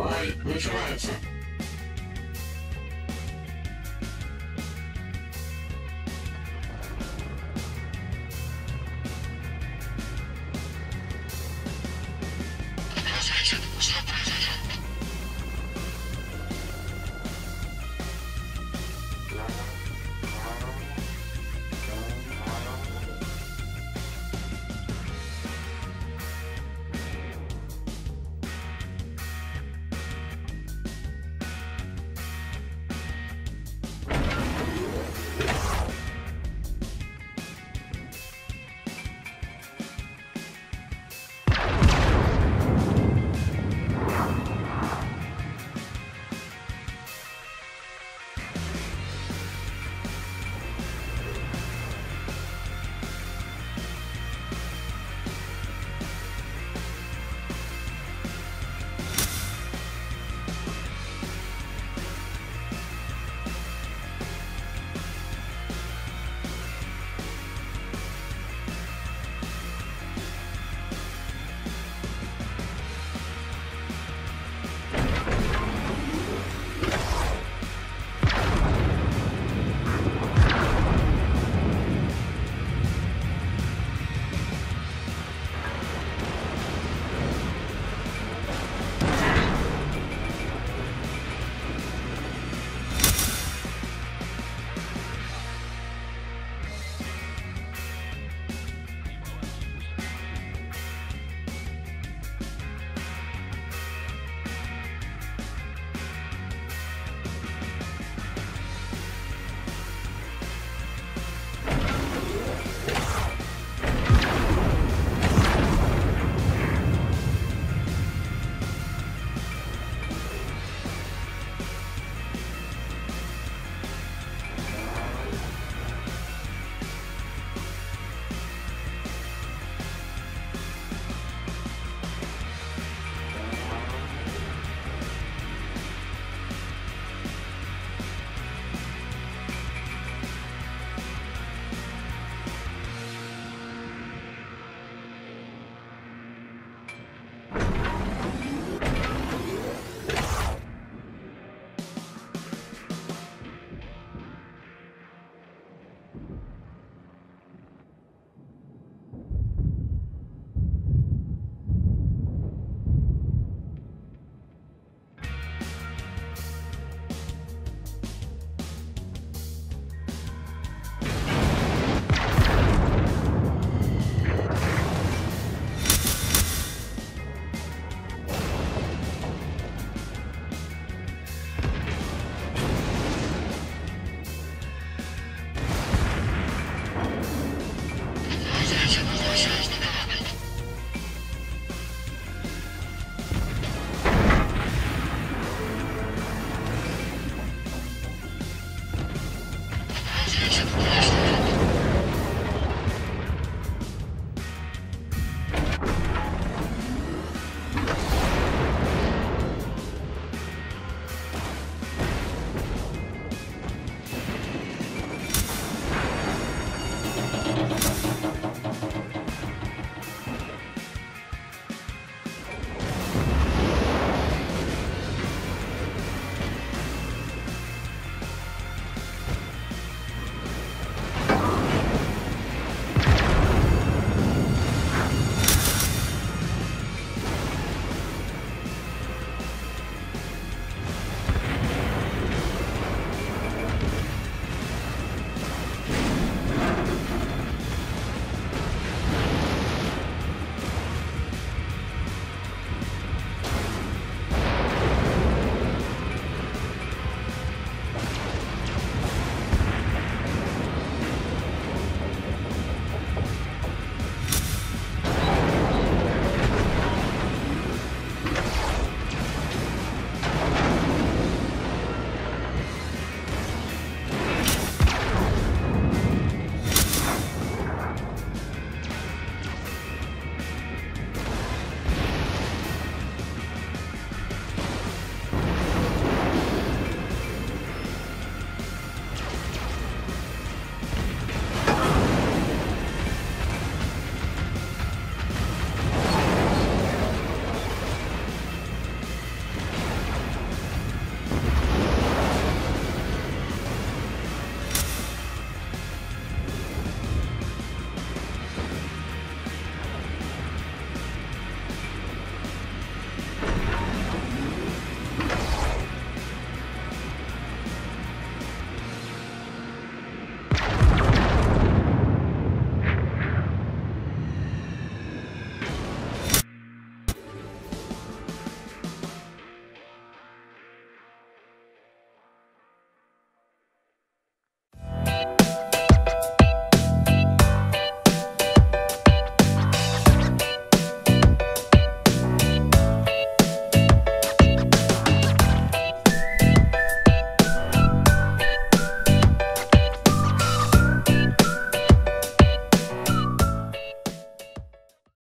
Boy, what's your answer?